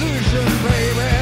illusion, baby.